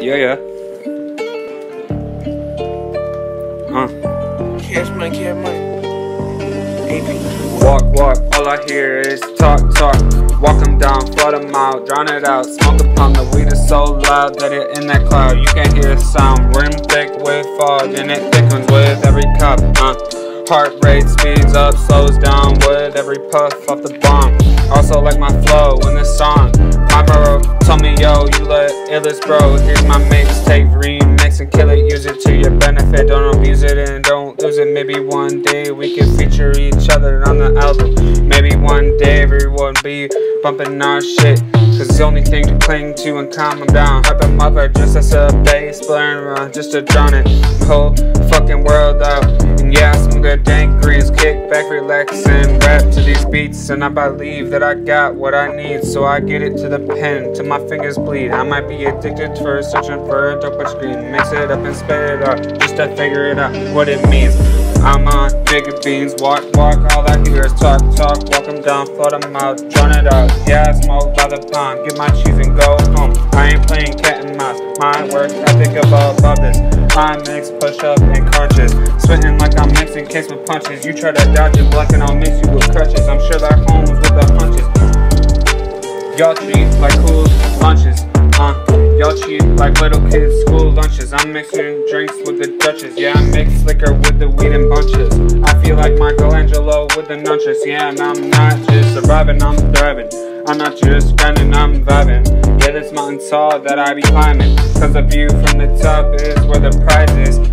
Yeah, yeah. Uh. Cash money, cash money. AP. Walk, walk, all I hear is talk, talk. Walk 'em down, flood 'em out, drown it out. Smoke upon the weed is so loud that it in that cloud. You can't hear the sound. Rim thick with fog, and it thickens with every cup. Uh. Heart rate speeds up, slows down with every puff off the bomb. Also like my flow in this song. My bro told me, yo, you let illest bro. Here's my mixtape remix and kill it. Use it to your benefit. Don't abuse it and don't lose it. Maybe one day we can feature each other on the album. Maybe one day everyone be bumping our shit. Cause the only thing to cling to and calm them down. Hype them up or just as a bass blaring around uh, just to drown it. The Kick back, relax, and rap to these beats. And I believe that I got what I need. So I get it to the pen, till my fingers bleed. I might be addicted for searching for a dope screen. Mix it up and spit it up just to figure it out what it means. I'm on bigger beans, walk, walk, all I hear is talk, talk, walk 'em down, flood 'em out, drown it out. Yeah, I smoke by the pond, get my cheese and go home. I ain't playing cat and mouse, my work ethic above, above this. I mix, push up, and crunches. Spitting like I'm mixing case with punches. You try to dodge it, black and I'll mix you with crutches. I'm sure that homes with the hunches. Y'all treat like cool lunches, uh. Y'all cheat like little kids' school lunches. I'm mixing drinks with the Dutches. Yeah, I mix liquor with the weed in bunches. I feel like Michelangelo with the nunchucks. Yeah, and I'm not just surviving, I'm thriving. I'm not just grinding, I'm vibing. This mountain tall that I be climbing. Cause the view from the top is where the prize is.